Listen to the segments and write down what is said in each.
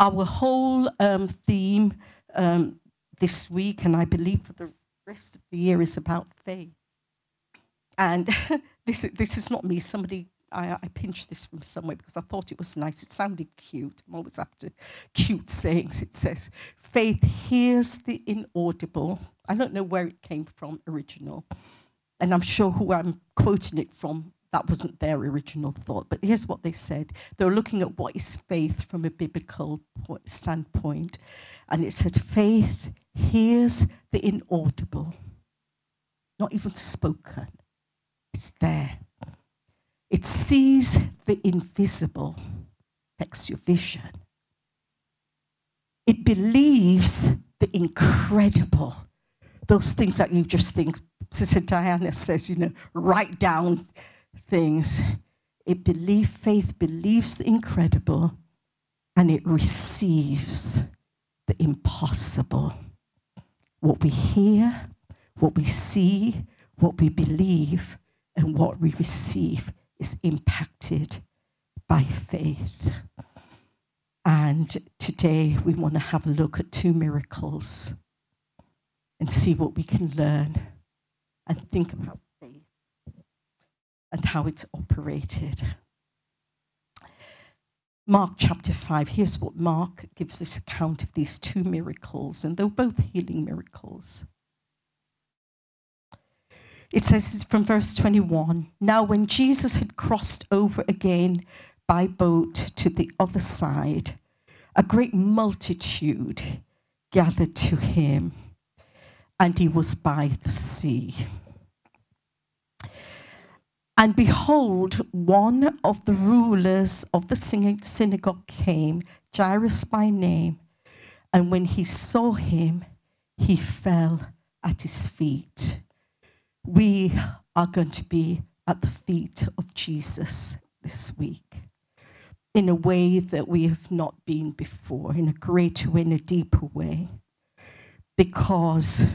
our whole um, theme um, this week, and I believe for the rest of the year, is about faith. And this, this is not me. Somebody, I, I pinched this from somewhere because I thought it was nice. It sounded cute. I'm always after cute sayings. It says, faith hears the inaudible. I don't know where it came from, original. And I'm sure who I'm quoting it from, that wasn't their original thought. But here's what they said they were looking at what is faith from a biblical standpoint. And it said, faith hears the inaudible, not even spoken. It's there. It sees the invisible, affects your vision. It believes the incredible, those things that you just think. Sister Diana says, you know, write down things. It believe faith believes the incredible and it receives the impossible. What we hear, what we see, what we believe and what we receive is impacted by faith. And today we want to have a look at two miracles and see what we can learn and think about and how it's operated. Mark chapter 5, here's what Mark gives this account of these two miracles, and they're both healing miracles. It says from verse 21 Now, when Jesus had crossed over again by boat to the other side, a great multitude gathered to him, and he was by the sea. And behold, one of the rulers of the synagogue came, Jairus by name, and when he saw him, he fell at his feet. We are going to be at the feet of Jesus this week. In a way that we have not been before, in a greater way, in a deeper way. Because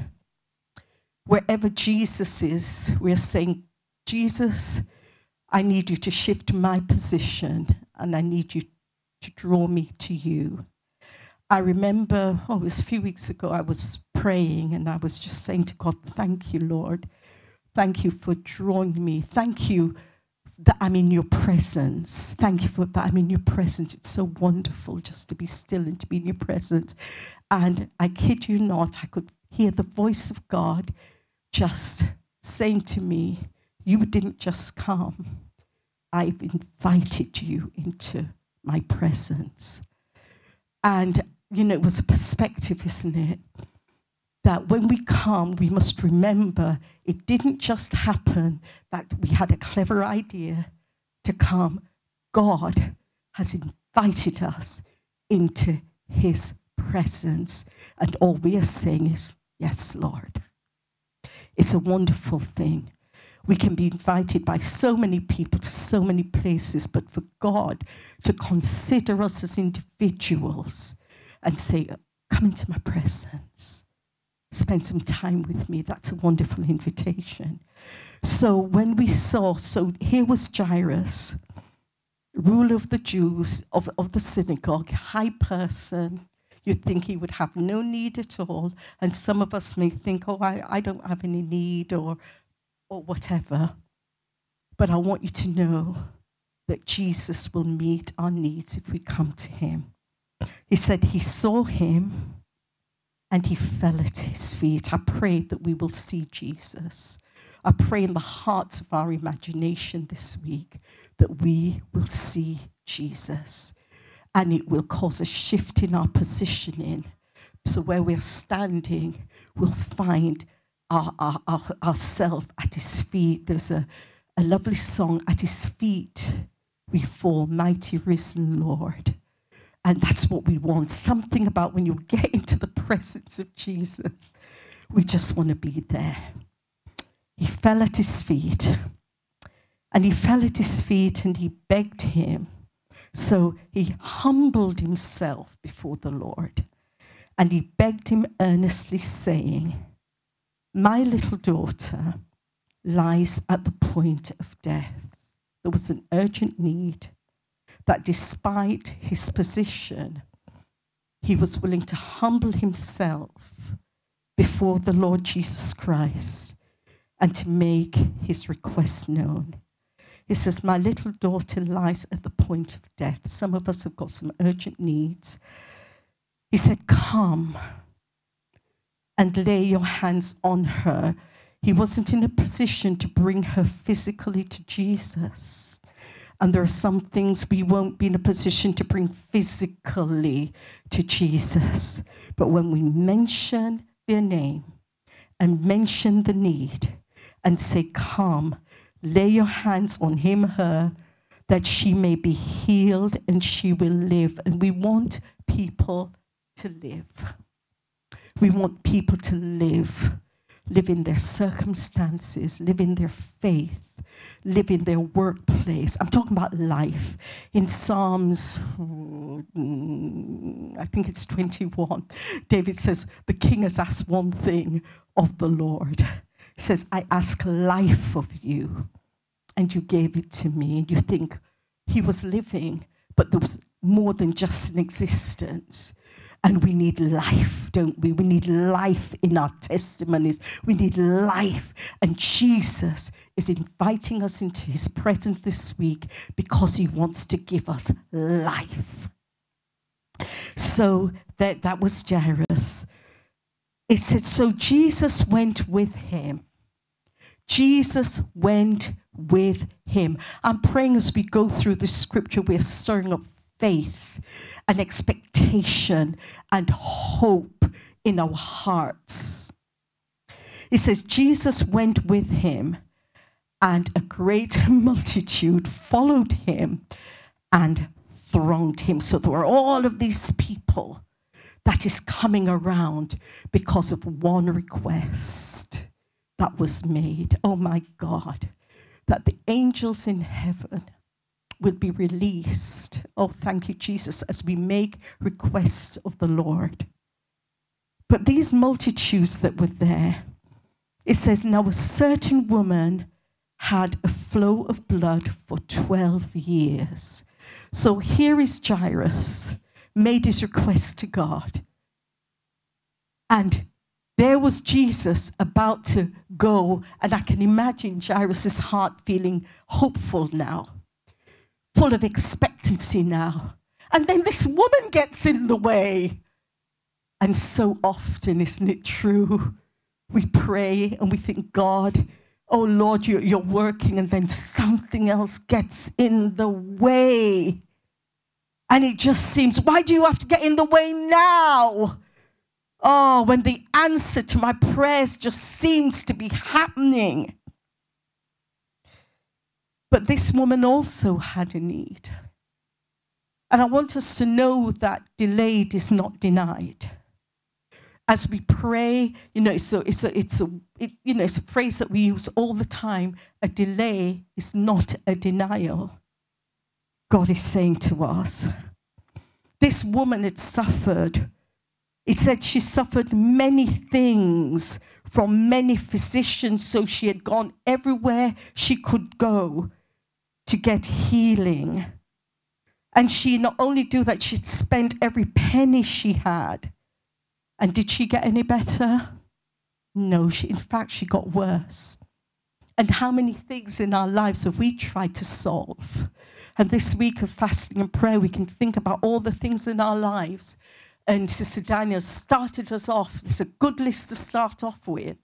wherever Jesus is, we're saying, Jesus, I need you to shift my position and I need you to draw me to you. I remember, oh, it was a few weeks ago, I was praying and I was just saying to God, Thank you, Lord Thank you for drawing me. Thank you that I'm in your presence. Thank you for that I'm in your presence. It's so wonderful just to be still and to be in your presence. And I kid you not, I could hear the voice of God just saying to me, You didn't just come, I've invited you into my presence. And, you know, it was a perspective, isn't it? that when we come, we must remember it didn't just happen that we had a clever idea to come. God has invited us into his presence. And all we are saying is, Yes, Lord. It's a wonderful thing. We can be invited by so many people to so many places, but for God to consider us as individuals and say, Come into my presence spend some time with me. That's a wonderful invitation. So when we saw, so here was Jairus, ruler of the Jews, of, of the synagogue, high person. You'd think he would have no need at all. And some of us may think, oh, I, I don't have any need or, or whatever. But I want you to know that Jesus will meet our needs if we come to him. He said he saw him and he fell at his feet. I pray that we will see Jesus. I pray in the hearts of our imagination this week that we will see Jesus and it will cause a shift in our positioning. So, where we're standing, we'll find our, our, our, ourselves at his feet. There's a, a lovely song, At his feet we fall, mighty risen Lord. And that's what we want. Something about when you get into the presence of Jesus, we just want to be there. He fell at his feet. And he fell at his feet and he begged him. So he humbled himself before the Lord. And he begged him earnestly, saying, My little daughter lies at the point of death. There was an urgent need that despite his position, he was willing to humble himself before the Lord Jesus Christ and to make his request known. He says, My little daughter lies at the point of death. Some of us have got some urgent needs. He said, Come and lay your hands on her. He wasn't in a position to bring her physically to Jesus. And there are some things we won't be in a position to bring physically to Jesus. But when we mention their name and mention the need and say, Come, lay your hands on him, her, that she may be healed and she will live. And we want people to live. We want people to live, live in their circumstances, live in their faith, live in their workplace. I'm talking about life. In Psalms, I think it's 21, David says, The king has asked one thing of the Lord. He says, I ask life of you, and you gave it to me. And you think he was living, but there was more than just an existence. And we need life, don't we? We need life in our testimonies. We need life. And Jesus is inviting us into his presence this week because he wants to give us life. So that, that was Jairus. It said, So Jesus went with him. Jesus went with him. I'm praying as we go through the scripture, we're stirring up faith and expectation and hope in our hearts. It says, Jesus went with him, and a great multitude followed him and thronged him. So there were all of these people that is coming around because of one request that was made. Oh my God, that the angels in heaven will be released. Oh, thank you, Jesus, as we make requests of the Lord. But these multitudes that were there, it says, Now a certain woman had a flow of blood for 12 years. So here is Jairus, made his request to God. And there was Jesus about to go, and I can imagine Jairus' heart feeling hopeful now full of expectancy now. And then this woman gets in the way. And so often, isn't it true? We pray and we think, God, oh Lord, you're, working, and then something else gets in the way. And it just seems, why do you have to get in the way now? Oh, when the answer to my prayers just seems to be happening. But this woman also had a need. And I want us to know that delayed is not denied. As we pray, you know, it's a, it's a, it's a, it, you know, it's a phrase that we use all the time. A delay is not a denial. God is saying to us, this woman had suffered. It said she suffered many things from many physicians, so she had gone everywhere she could go to get healing. And she not only do that, she spent every penny she had. And did she get any better? No, she, in fact, she got worse. And how many things in our lives have we tried to solve? And this week of fasting and prayer, we can think about all the things in our lives. And Sister Daniel started us off. There's a good list to start off with.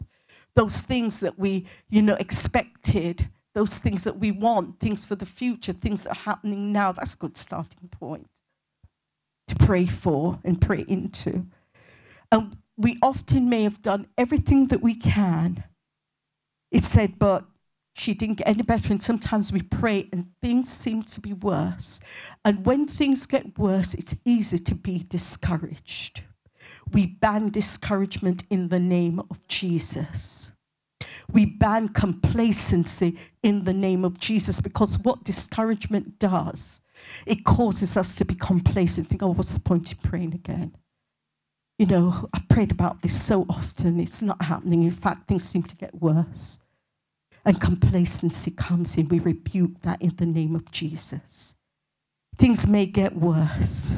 Those things that we, you know, expected those things that we want, things for the future, things that are happening now. That's a good starting point to pray for and pray into. And we often may have done everything that we can. It said, but she didn't get any better. And sometimes we pray and things seem to be worse. And when things get worse, it's easy to be discouraged. We ban discouragement in the name of Jesus. We ban complacency in the name of Jesus because what discouragement does, it causes us to be complacent, think, oh, what's the point in praying again? You know, I've prayed about this so often, it's not happening. In fact, things seem to get worse. And complacency comes in. We rebuke that in the name of Jesus. Things may get worse,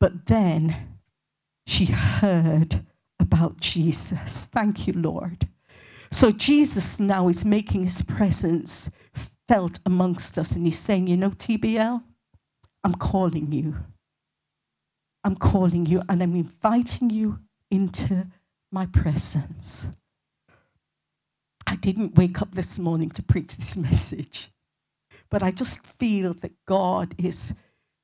But then she heard about Jesus. Thank you, Lord. So Jesus now is making his presence felt amongst us, and he's saying, You know, TBL, I'm calling you. I'm calling you, and I'm inviting you into my presence. I didn't wake up this morning to preach this message, but I just feel that God is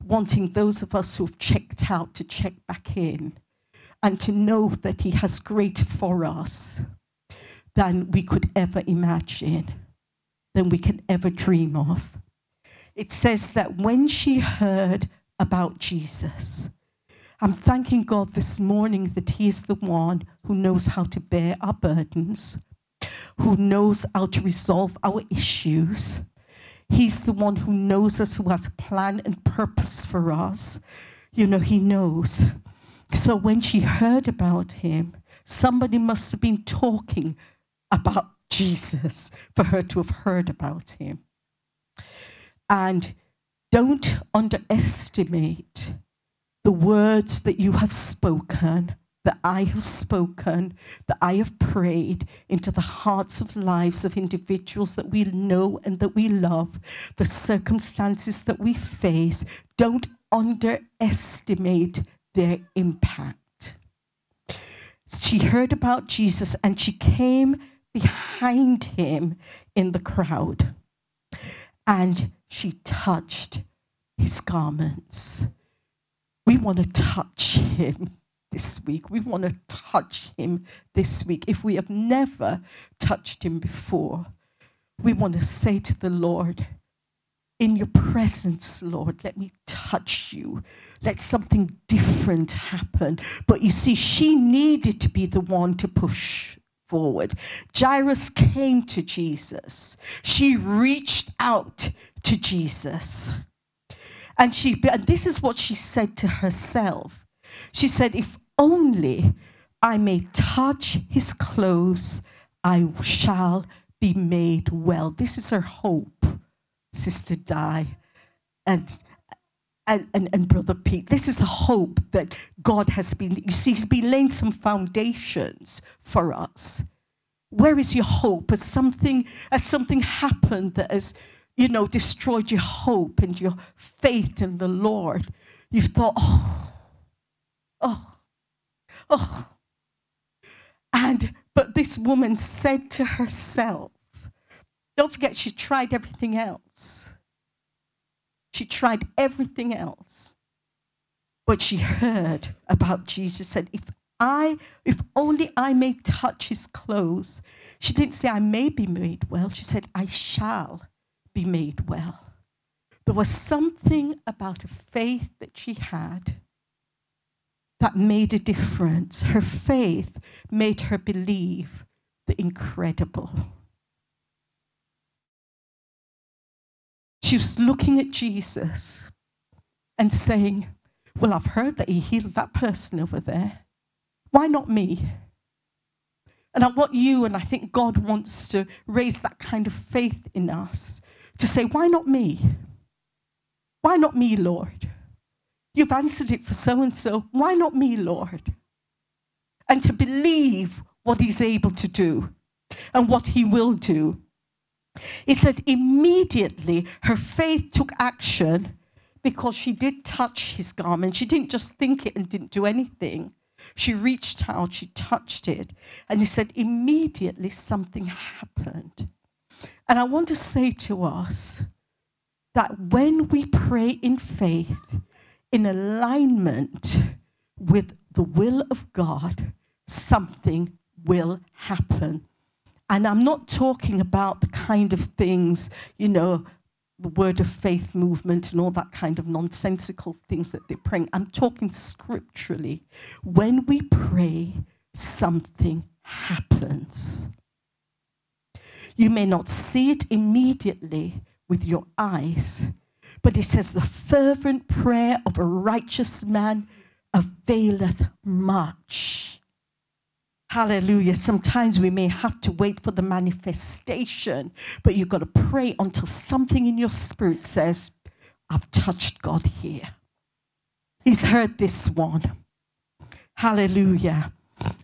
wanting those of us who've checked out to check back in and to know that He has great for us than we could ever imagine, than we can ever dream of. It says that when she heard about Jesus, I'm thanking God this morning that He is the one who knows how to bear our burdens, who knows how to resolve our issues. He's the one who knows us, who has a plan and purpose for us. You know, He knows. So when she heard about Him, somebody must have been talking about Jesus for her to have heard about Him. And don't underestimate the words that you have spoken, that I have spoken, that I have prayed into the hearts of lives of individuals that we know and that we love, the circumstances that we face. Don't underestimate their impact. She heard about Jesus and she came behind him in the crowd and she touched his garments. We want to touch him this week. We want to touch him this week. If we have never touched him before, we want to say to the Lord, in your presence, Lord, let me touch you. Let something different happen. But you see, she needed to be the one to push forward. Jairus came to Jesus. She reached out to Jesus. And she and this is what she said to herself. She said, If only I may touch his clothes, I shall be made well. This is her hope, Sister Di and, and, and, and Brother Pete. This is a hope that God has been, you see, He's been laying some foundations for us. Where is your hope? Has something, has something happened that has you know, destroyed your hope and your faith in the Lord. You've thought, oh, oh, oh. And, but this woman said to herself, don't forget, she tried everything else. She tried everything else. But she heard about Jesus, said, if I, if only I may touch his clothes. She didn't say, I may be made well. She said, I shall be made well. There was something about a faith that she had that made a difference. Her faith made her believe the incredible. She was looking at Jesus and saying, Well, I've heard that he healed that person over there. Why not me? And I want you, and I think God wants to raise that kind of faith in us to say, Why not me? Why not me, Lord? You've answered it for so and so. Why not me, Lord? And to believe what He's able to do and what He will do. It said immediately her faith took action because she did touch his garment. She didn't just think it and didn't do anything. She reached out, she touched it, and he said immediately something happened. And I want to say to us that when we pray in faith, in alignment with the will of God, something will happen. And I'm not talking about the kind of things, you know, the word of faith movement and all that kind of nonsensical things that they're praying. I'm talking scripturally. When we pray, something happens. You may not see it immediately with your eyes, but it says, The fervent prayer of a righteous man availeth much. Hallelujah. Sometimes we may have to wait for the manifestation, but you've got to pray until something in your spirit says, I've touched God here. He's heard this one. Hallelujah.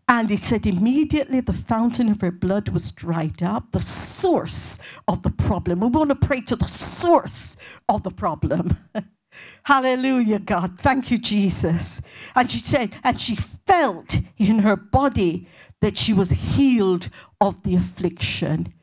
And he said, immediately the fountain of her blood was dried up, the source of the problem. We want to pray to the source of the problem. Hallelujah, God. Thank you, Jesus. And she said, and she felt in her body that she was healed of the affliction.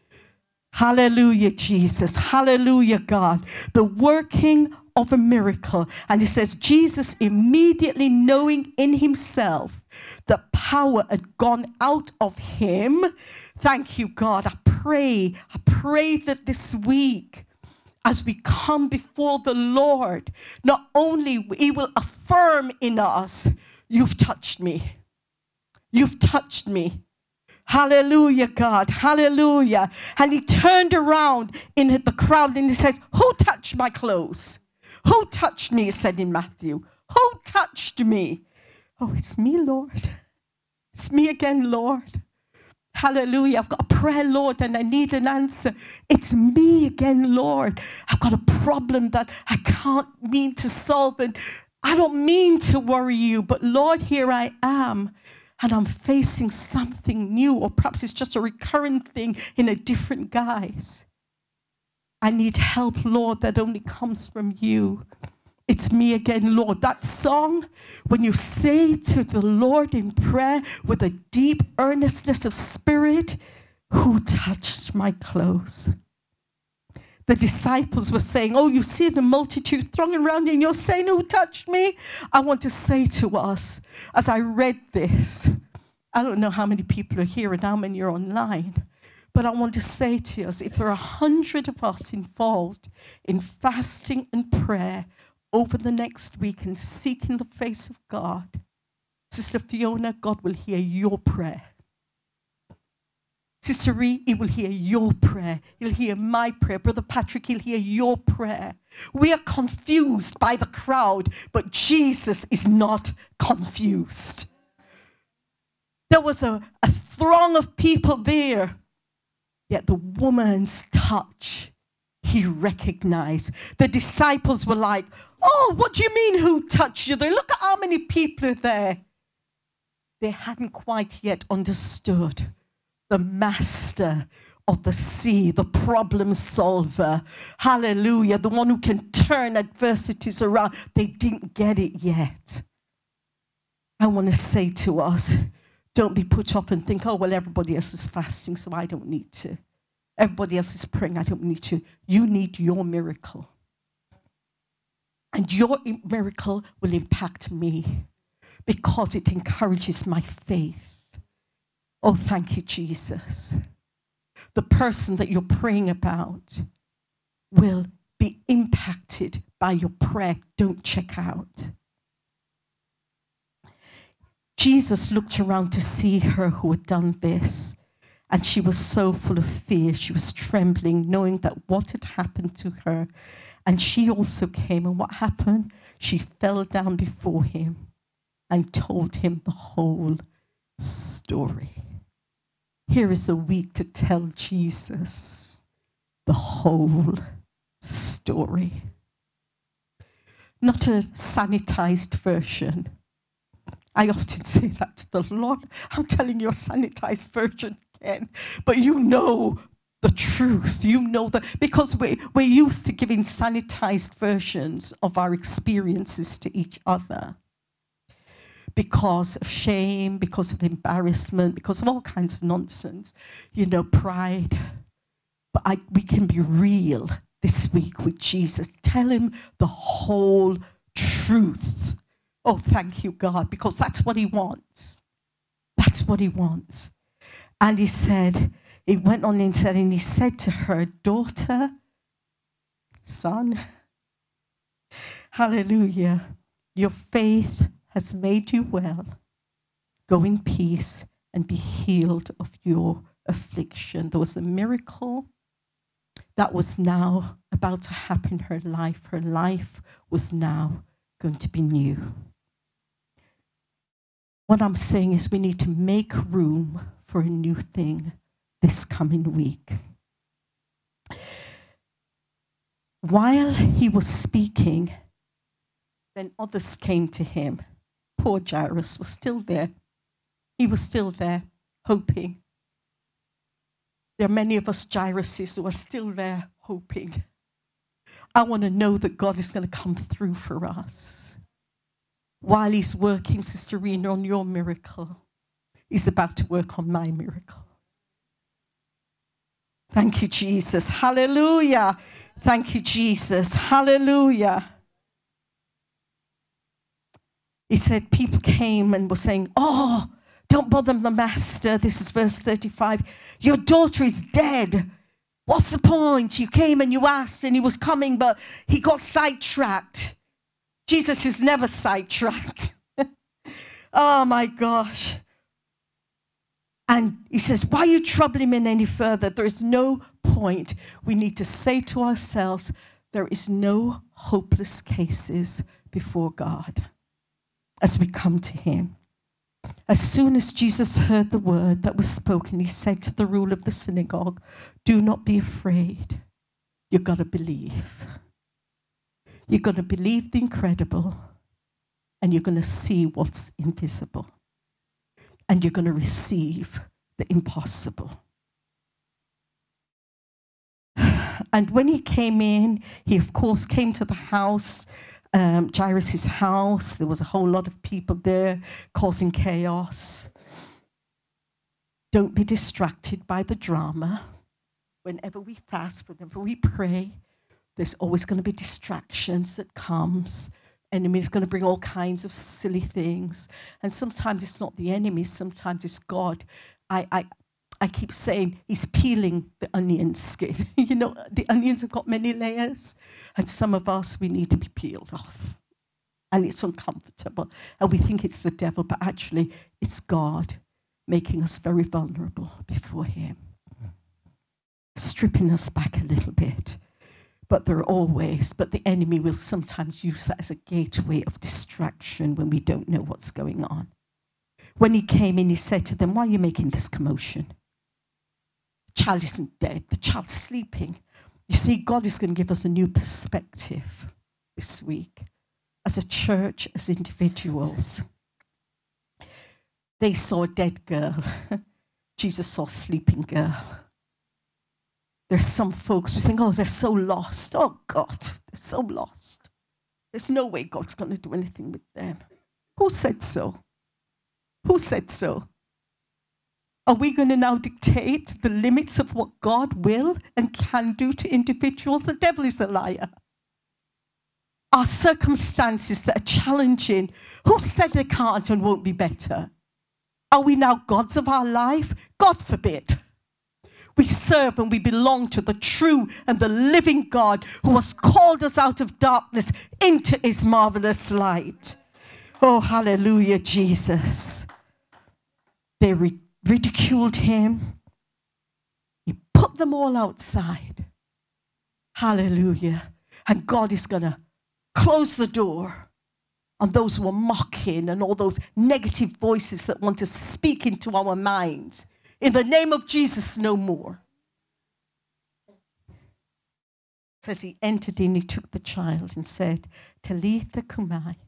Hallelujah, Jesus. Hallelujah, God. The working of a miracle. And he says, Jesus immediately knowing in himself the power had gone out of him. Thank you, God. I pray, I pray that this week, as we come before the Lord, not only He will affirm in us, You've touched me. You've touched me. Hallelujah, God. Hallelujah. And he turned around in the crowd and he says, Who touched my clothes? Who touched me? Said in Matthew. Who touched me? Oh, it's me, Lord. It's me again, Lord. Hallelujah. I've got a prayer, Lord, and I need an answer. It's me again, Lord. I've got a problem that I can't mean to solve, and I don't mean to worry you, but Lord, here I am. And I'm facing something new, or perhaps it's just a recurrent thing in a different guise. I need help, Lord, that only comes from you. It's me again, Lord. That song, when you say to the Lord in prayer with a deep earnestness of spirit, Who touched my clothes? The disciples were saying, Oh, you see the multitude thronging around you, and you're saying, Who touched me? I want to say to us, as I read this, I don't know how many people are here and how many are online. But I want to say to us if there are a hundred of us involved in fasting and prayer, over the next week and seeking the face of God, Sister Fiona, God will hear your prayer. Sister Ree, He will hear your prayer. He'll hear my prayer. Brother Patrick, He'll hear your prayer. We are confused by the crowd, but Jesus is not confused. There was a, a throng of people there, yet the woman's touch he recognized. The disciples were like, Oh, what do you mean who touched you there? Look at how many people are there. They hadn't quite yet understood the master of the sea, the problem solver. Hallelujah. The one who can turn adversities around. They didn't get it yet. I want to say to us don't be put off and think, oh, well, everybody else is fasting, so I don't need to. Everybody else is praying, I don't need to. You need your miracle. And your miracle will impact me because it encourages my faith. Oh, thank you, Jesus. The person that you're praying about will be impacted by your prayer. Don't check out. Jesus looked around to see her who had done this, and she was so full of fear. She was trembling, knowing that what had happened to her and she also came, and what happened? She fell down before him and told him the whole story. Here is a week to tell Jesus the whole story. Not a sanitized version. I often say that to the Lord. I'm telling you a sanitized version again, but you know the truth. You know that because we, we're used to giving sanitized versions of our experiences to each other because of shame, because of embarrassment, because of all kinds of nonsense, you know, pride. But I, we can be real this week with Jesus. Tell him the whole truth. Oh, thank you, God, because that's what he wants. That's what he wants. And he said, he went on and said, and he said to her, Daughter, son, hallelujah, your faith has made you well. Go in peace and be healed of your affliction. There was a miracle that was now about to happen in her life. Her life was now going to be new. What I'm saying is, we need to make room for a new thing this coming week. While he was speaking, Then others came to him. Poor Jairus was still there. He was still there, hoping. There are many of us Jairuses who are still there, hoping. I want to know that God is going to come through for us. While He's working, Sister Rena, on your miracle, He's about to work on my miracle. Thank you, Jesus. Hallelujah. Thank you, Jesus. Hallelujah. He said, People came and were saying, Oh, don't bother the master. This is verse 35. Your daughter is dead. What's the point? You came and you asked, and he was coming, but he got sidetracked. Jesus is never sidetracked. oh my gosh. And he says, Why are you troubling him any further? There is no point. We need to say to ourselves, There is no hopeless cases before God as we come to him. As soon as Jesus heard the word that was spoken, he said to the ruler of the synagogue, Do not be afraid. You've got to believe. You're going to believe the incredible, and you're going to see what's invisible and you're going to receive the impossible. And when he came in, he of course came to the house, um, Jairus' house. There was a whole lot of people there causing chaos. Don't be distracted by the drama. Whenever we fast, whenever we pray, there's always going to be distractions that comes enemy is going to bring all kinds of silly things. And sometimes it's not the enemy, sometimes it's God. I, I, I keep saying he's peeling the onion skin. you know, the onions have got many layers, and some of us, we need to be peeled off. And it's uncomfortable. And we think it's the devil, but actually, it's God making us very vulnerable before him, mm. stripping us back a little bit but there are always, but the enemy will sometimes use that as a gateway of distraction when we don't know what's going on. When he came in, he said to them, Why are you making this commotion? The child isn't dead, the child's sleeping. You see, God is going to give us a new perspective this week as a church, as individuals. They saw a dead girl, Jesus saw a sleeping girl. There's some folks we think, oh, they're so lost. Oh, God, they're so lost. There's no way God's going to do anything with them. Who said so? Who said so? Are we going to now dictate the limits of what God will and can do to individuals? The devil is a liar. Our circumstances that are challenging, who said they can't and won't be better? Are we now gods of our life? God forbid. We serve and we belong to the true and the living God who has called us out of darkness into his marvelous light. Oh, hallelujah, Jesus. They ridiculed him, he put them all outside. Hallelujah. And God is going to close the door on those who are mocking and all those negative voices that want to speak into our minds. In the name of Jesus, no more. says he entered in, he took the child and said, Talitha cumi,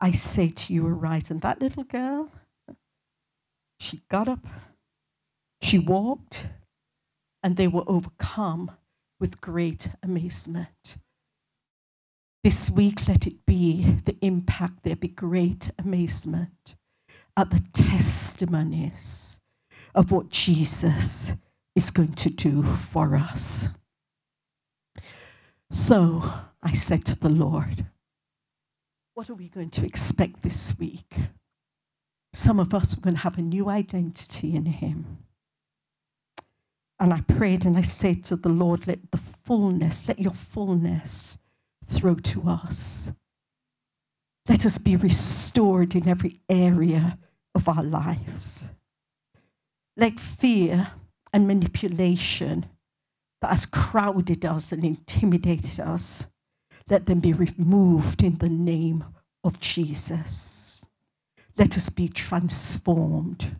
I say to you, arise. And that little girl, she got up, she walked, and they were overcome with great amazement. This week, let it be the impact, there be great amazement at the testimonies of what Jesus is going to do for us. So I said to the Lord, What are we going to expect this week? Some of us are going to have a new identity in Him. And I prayed and I said to the Lord, Let the fullness, let your fullness throw to us. Let us be restored in every area of our lives. Let fear and manipulation that has crowded us and intimidated us, let them be removed in the name of Jesus. Let us be transformed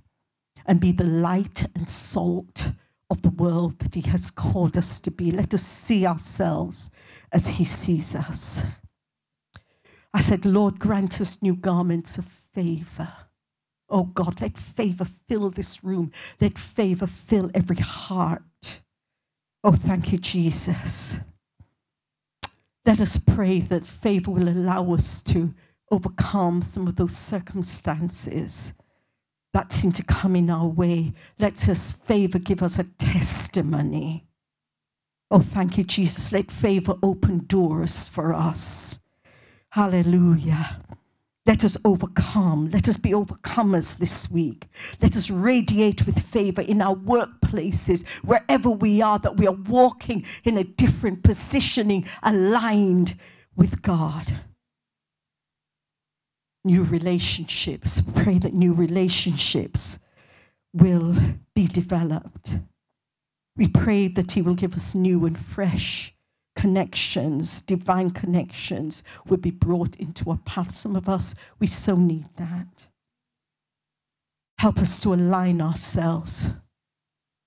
and be the light and salt of the world that He has called us to be. Let us see ourselves as He sees us. I said, Lord, grant us new garments of favor. Oh God, let favor fill this room. Let favor fill every heart. Oh, thank you, Jesus. Let us pray that favor will allow us to overcome some of those circumstances that seem to come in our way. Let us favor give us a testimony. Oh, thank you, Jesus. Let favor open doors for us. Hallelujah. Let us overcome. Let us be overcomers this week. Let us radiate with favor in our workplaces, wherever we are, that we are walking in a different positioning, aligned with God. New relationships. Pray that new relationships will be developed. We pray that He will give us new and fresh connections, divine connections will be brought into our path. Some of us, we so need that. Help us to align ourselves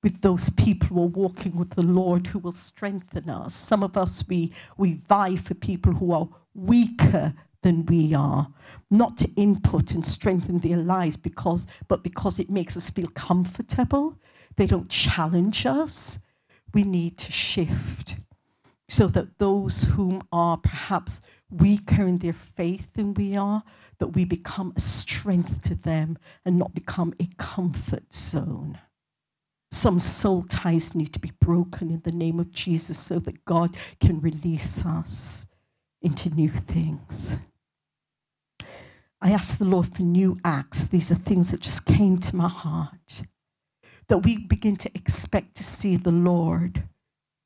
with those people who are walking with the Lord who will strengthen us. Some of us, we, we vie for people who are weaker than we are, not to input and strengthen their lives because, but because it makes us feel comfortable. They don't challenge us. We need to shift so that those whom are perhaps weaker in their faith than we are, that we become a strength to them and not become a comfort zone. Some soul ties need to be broken in the name of Jesus so that God can release us into new things. I ask the Lord for new acts. These are things that just came to my heart. That we begin to expect to see the Lord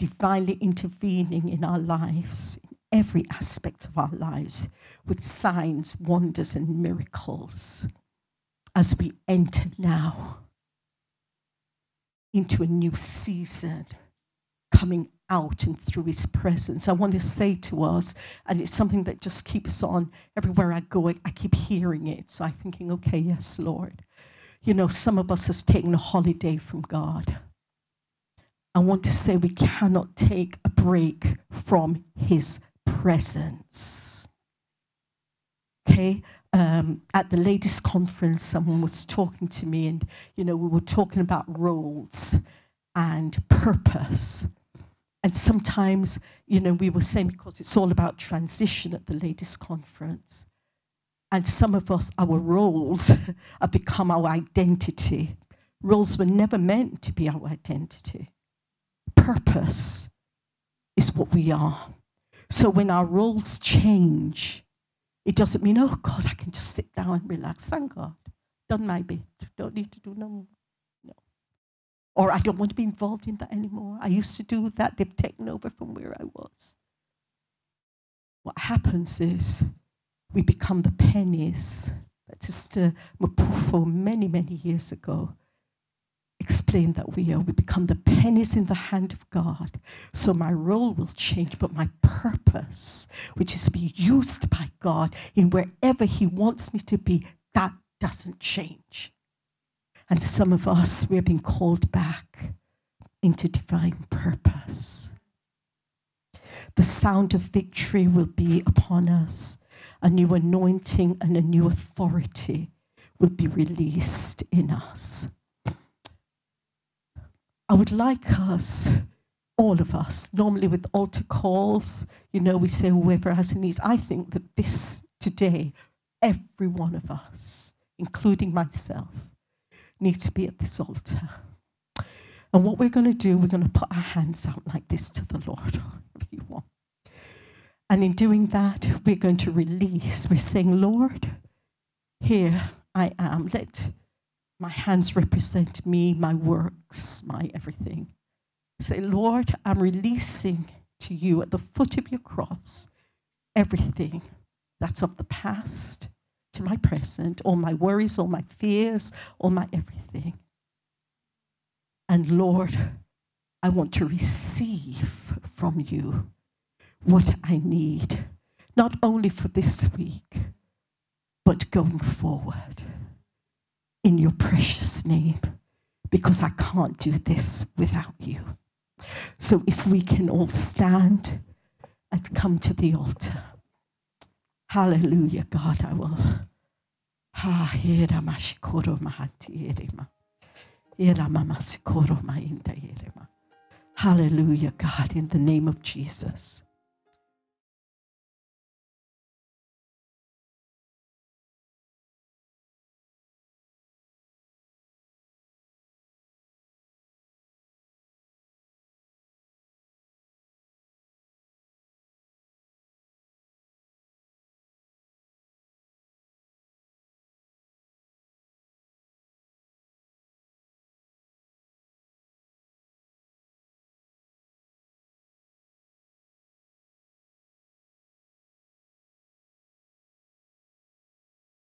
divinely intervening in our lives, in every aspect of our lives, with signs, wonders, and miracles as we enter now into a new season coming out and through his presence. I want to say to us, and it's something that just keeps on everywhere I go, I, keep hearing it. So I'm thinking, okay, yes, Lord. You know, some of us has taken a holiday from God. I want to say we cannot take a break from his presence. Okay? Um, at the ladies' conference, someone was talking to me, and you know, we were talking about roles and purpose. And sometimes, you know, we were saying because it's all about transition at the ladies' conference. And some of us, our roles have become our identity. Roles were never meant to be our identity purpose is what we are. So when our roles change, it doesn't mean, oh God, I can just sit down and relax. Thank God. Done my bit. Don't need to do no more. No. Or I don't want to be involved in that anymore. I used to do that. They've taken over from where I was. What happens is we become the pennies that Sister Mapufo many, many years ago explain that we are. We become the pennies in the hand of God. So my role will change, but my purpose, which is to be used by God in wherever He wants me to be, that doesn't change. And some of us, we're being called back into divine purpose. The sound of victory will be upon us. A new anointing and a new authority will be released in us. I would like us, all of us, normally with altar calls, you know, we say whoever has a needs. I think that this today, every one of us, including myself, needs to be at this altar. And what we're going to do, we're going to put our hands out like this to the Lord, if you want. And in doing that, we're going to release. We're saying, Lord, here I am. Let my hands represent me, my works, my everything. Say, Lord, I'm releasing to you at the foot of your cross everything that's of the past to my present, all my worries, all my fears, all my everything. And Lord, I want to receive from you what I need, not only for this week, but going forward in your precious name because I can't do this without you. So if we can all stand and come to the altar. Hallelujah, God, I will. Hallelujah, God, in the name of Jesus.